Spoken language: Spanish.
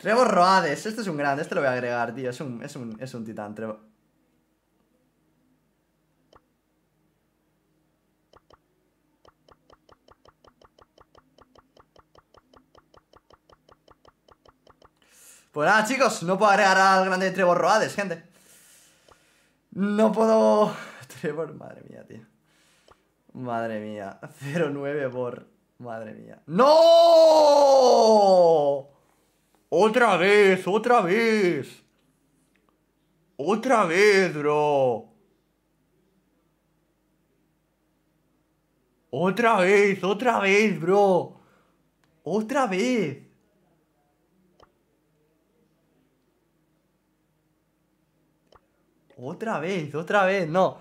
Trevor Roades, este es un grande, este lo voy a agregar, tío. Es un, es un, es un titán, Trevor. Pues nada, chicos, no puedo agregar al grande Trevor Roades, gente. No puedo... Trevor, madre mía, tío. Madre mía. 0-9 por... Madre mía. ¡No! Otra vez, otra vez. Otra vez, bro. Otra vez, otra vez, bro. Otra vez. Otra vez, otra vez, no.